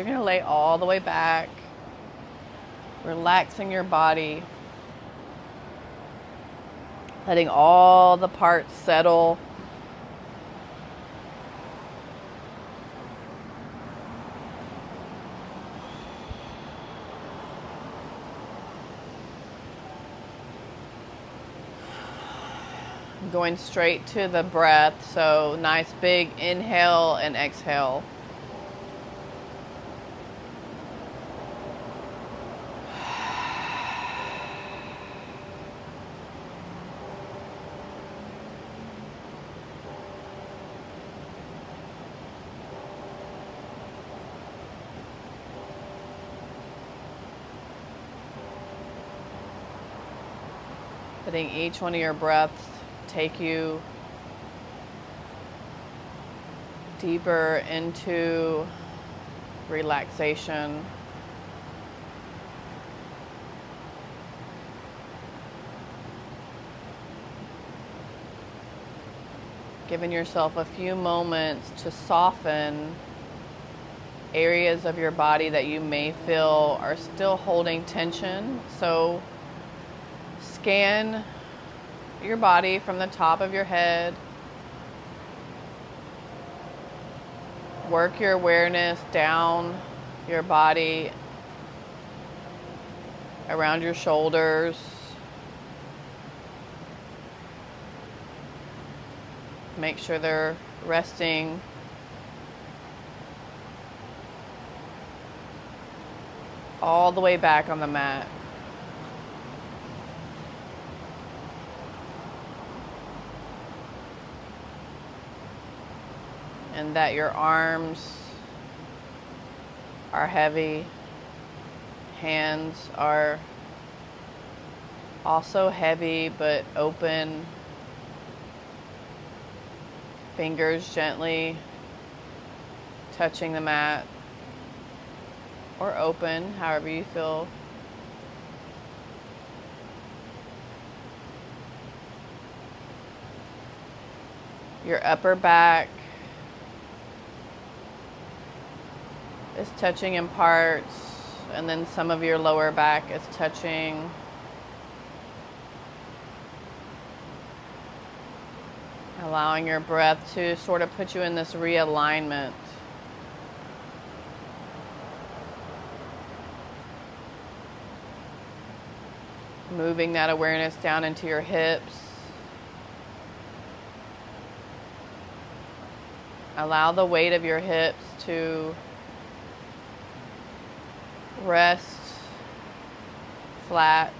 you're going to lay all the way back, relaxing your body, letting all the parts settle. Going straight to the breath. So, nice big inhale and exhale. Letting each one of your breaths take you deeper into relaxation. Giving yourself a few moments to soften areas of your body that you may feel are still holding tension. So scan your body from the top of your head. Work your awareness down your body, around your shoulders. Make sure they're resting. All the way back on the mat. And that your arms are heavy, hands are also heavy but open, fingers gently touching the mat or open, however you feel. Your upper back is touching in parts, and then some of your lower back is touching. Allowing your breath to sort of put you in this realignment. Moving that awareness down into your hips. Allow the weight of your hips to rest flat.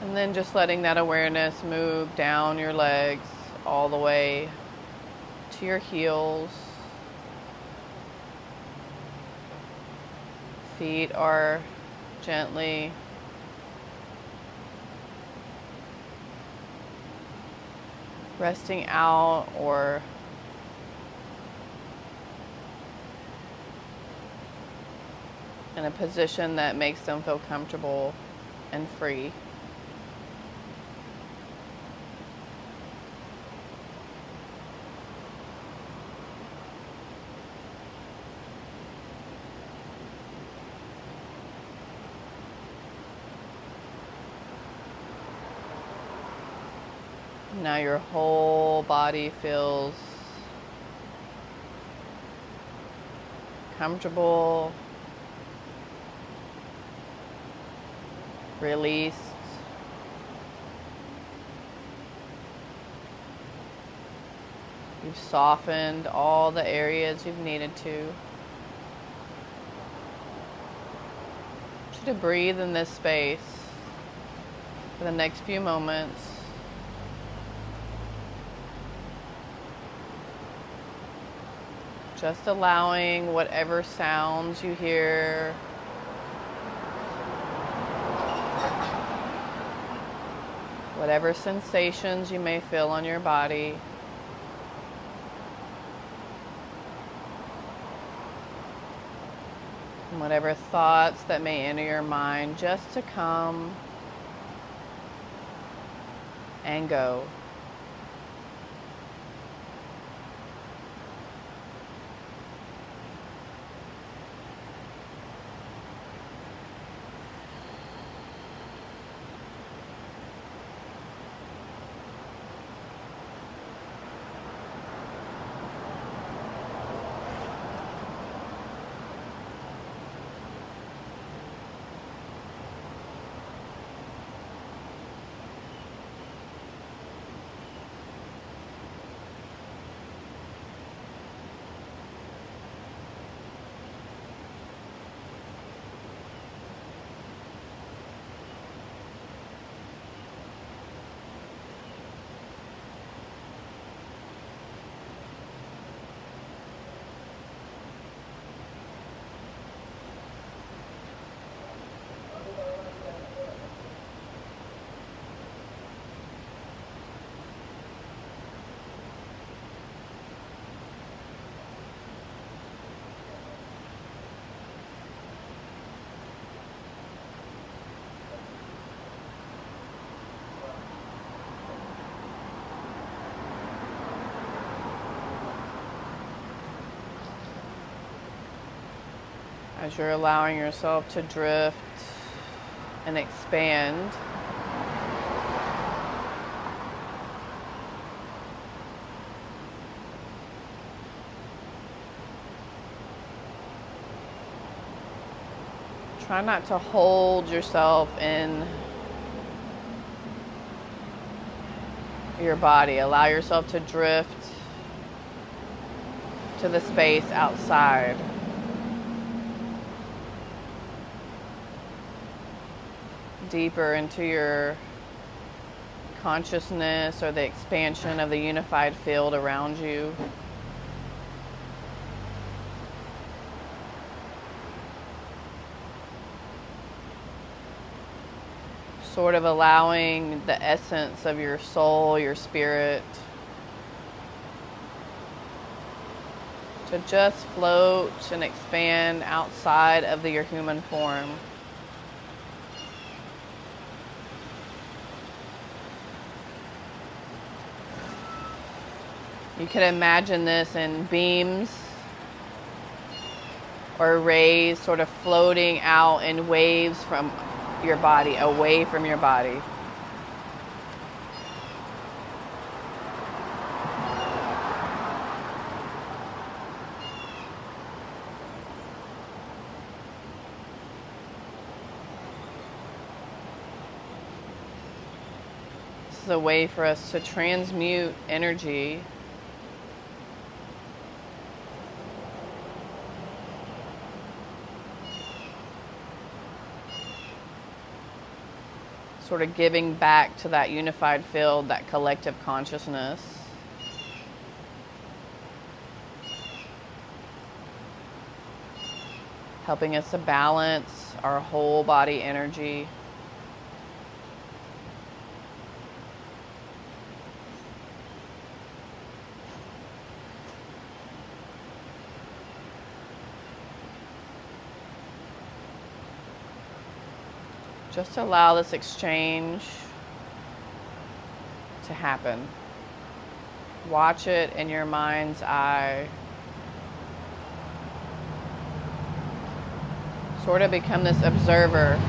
And then just letting that awareness move down your legs all the way to your heels. Feet are gently resting out or in a position that makes them feel comfortable and free. Now your whole body feels comfortable, released. You've softened all the areas you've needed to. To breathe in this space for the next few moments. Just allowing whatever sounds you hear. Whatever sensations you may feel on your body. And whatever thoughts that may enter your mind, just to come and go. As you're allowing yourself to drift and expand. Try not to hold yourself in your body. Allow yourself to drift to the space outside. Deeper into your consciousness or the expansion of the unified field around you. Sort of allowing the essence of your soul, your spirit, to just float and expand outside of the, your human form. You can imagine this in beams or rays sort of floating out in waves from your body, away from your body. This is a way for us to transmute energy sort of giving back to that unified field, that collective consciousness. Helping us to balance our whole body energy. Just allow this exchange to happen. Watch it in your mind's eye. Sort of become this observer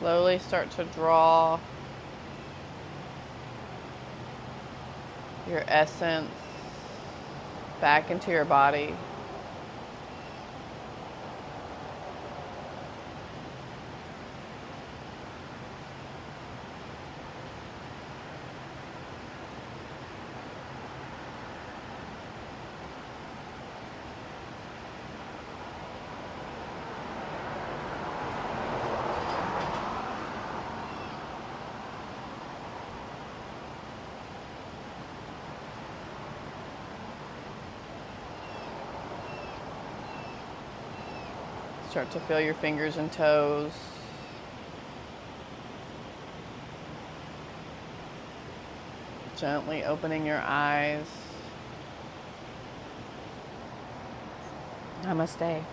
Slowly start to draw your essence back into your body. Start to feel your fingers and toes. Gently opening your eyes. Namaste.